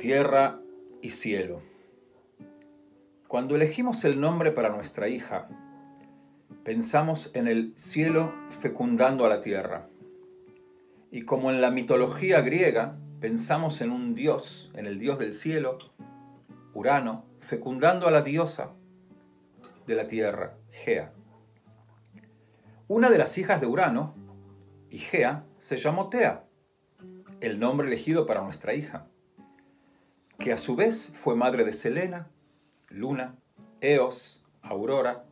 tierra y cielo. Cuando elegimos el nombre para nuestra hija, pensamos en el cielo fecundando a la tierra. Y como en la mitología griega, pensamos en un dios, en el dios del cielo, Urano, fecundando a la diosa de la tierra, Gea. Una de las hijas de Urano, Igea, se llamó Tea, el nombre elegido para nuestra hija que a su vez fue madre de Selena, Luna, Eos, Aurora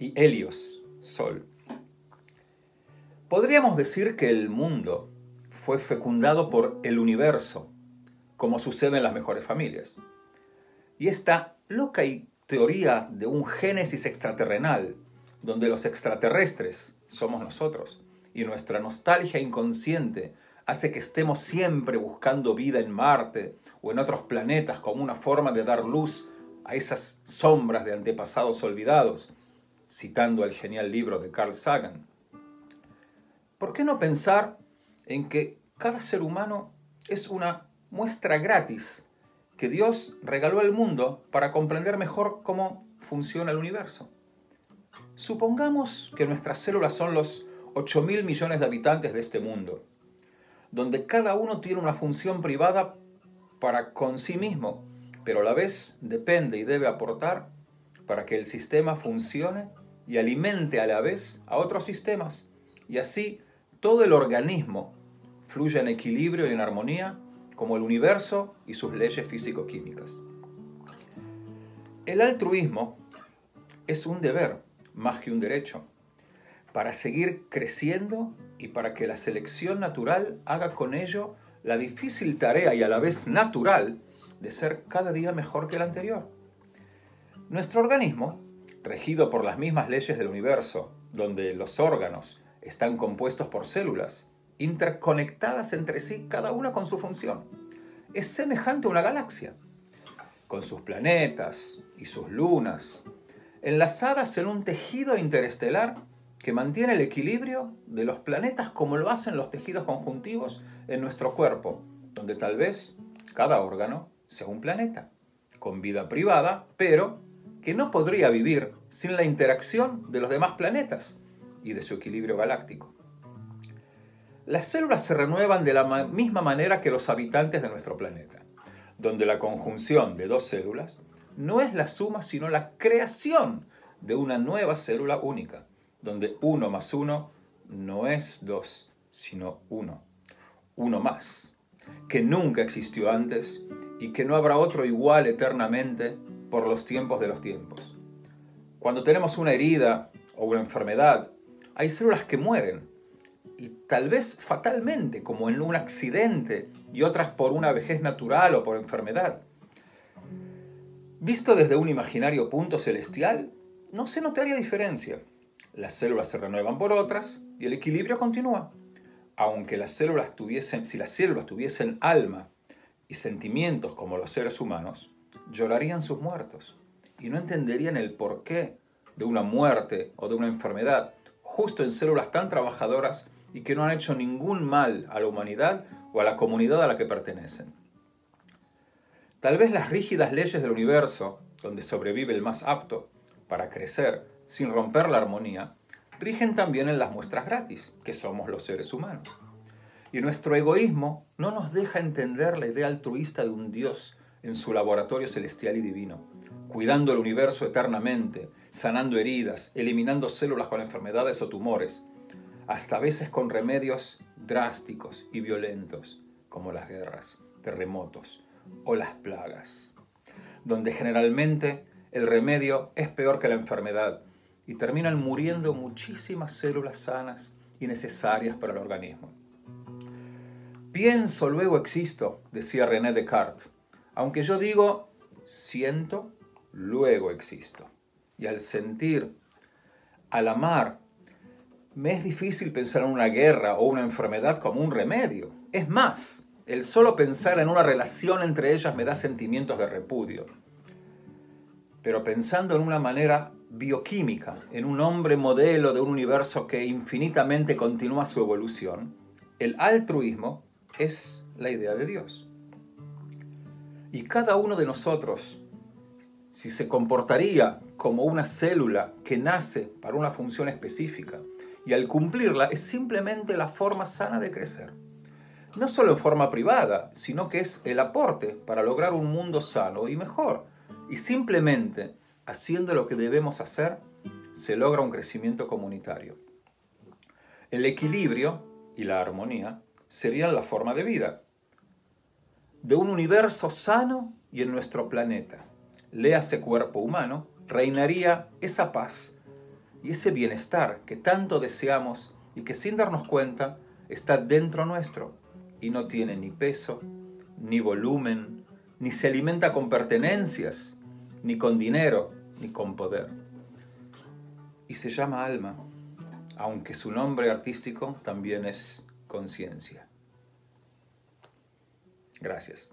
y Helios, Sol. Podríamos decir que el mundo fue fecundado por el universo, como sucede en las mejores familias. Y esta loca teoría de un génesis extraterrenal, donde los extraterrestres somos nosotros, y nuestra nostalgia inconsciente hace que estemos siempre buscando vida en Marte o en otros planetas como una forma de dar luz a esas sombras de antepasados olvidados, citando el genial libro de Carl Sagan. ¿Por qué no pensar en que cada ser humano es una muestra gratis que Dios regaló al mundo para comprender mejor cómo funciona el universo? Supongamos que nuestras células son los 8 mil millones de habitantes de este mundo donde cada uno tiene una función privada para con sí mismo, pero a la vez depende y debe aportar para que el sistema funcione y alimente a la vez a otros sistemas. Y así todo el organismo fluye en equilibrio y en armonía como el universo y sus leyes físico-químicas. El altruismo es un deber más que un derecho para seguir creciendo y para que la selección natural haga con ello la difícil tarea y a la vez natural de ser cada día mejor que el anterior. Nuestro organismo, regido por las mismas leyes del universo, donde los órganos están compuestos por células, interconectadas entre sí, cada una con su función, es semejante a una galaxia, con sus planetas y sus lunas, enlazadas en un tejido interestelar que mantiene el equilibrio de los planetas como lo hacen los tejidos conjuntivos en nuestro cuerpo, donde tal vez cada órgano sea un planeta, con vida privada, pero que no podría vivir sin la interacción de los demás planetas y de su equilibrio galáctico. Las células se renuevan de la misma manera que los habitantes de nuestro planeta, donde la conjunción de dos células no es la suma sino la creación de una nueva célula única donde uno más uno no es dos, sino uno. Uno más, que nunca existió antes y que no habrá otro igual eternamente por los tiempos de los tiempos. Cuando tenemos una herida o una enfermedad, hay células que mueren, y tal vez fatalmente, como en un accidente, y otras por una vejez natural o por enfermedad. Visto desde un imaginario punto celestial, no se notaría diferencia las células se renuevan por otras y el equilibrio continúa. Aunque las células tuviesen, si las células tuviesen alma y sentimientos como los seres humanos, llorarían sus muertos y no entenderían el porqué de una muerte o de una enfermedad justo en células tan trabajadoras y que no han hecho ningún mal a la humanidad o a la comunidad a la que pertenecen. Tal vez las rígidas leyes del universo, donde sobrevive el más apto para crecer, sin romper la armonía, rigen también en las muestras gratis, que somos los seres humanos. Y nuestro egoísmo no nos deja entender la idea altruista de un Dios en su laboratorio celestial y divino, cuidando el universo eternamente, sanando heridas, eliminando células con enfermedades o tumores, hasta a veces con remedios drásticos y violentos, como las guerras, terremotos o las plagas, donde generalmente el remedio es peor que la enfermedad y terminan muriendo muchísimas células sanas y necesarias para el organismo. Pienso, luego existo, decía René Descartes, aunque yo digo siento, luego existo. Y al sentir, al amar, me es difícil pensar en una guerra o una enfermedad como un remedio. Es más, el solo pensar en una relación entre ellas me da sentimientos de repudio. Pero pensando en una manera bioquímica, en un hombre modelo de un universo que infinitamente continúa su evolución, el altruismo es la idea de Dios. Y cada uno de nosotros, si se comportaría como una célula que nace para una función específica, y al cumplirla es simplemente la forma sana de crecer. No solo en forma privada, sino que es el aporte para lograr un mundo sano y mejor. Y simplemente haciendo lo que debemos hacer, se logra un crecimiento comunitario. El equilibrio y la armonía serían la forma de vida de un universo sano y en nuestro planeta. Léase cuerpo humano, reinaría esa paz y ese bienestar que tanto deseamos y que sin darnos cuenta está dentro nuestro y no tiene ni peso, ni volumen, ni se alimenta con pertenencias, ni con dinero, ni con poder. Y se llama alma, aunque su nombre artístico también es conciencia. Gracias.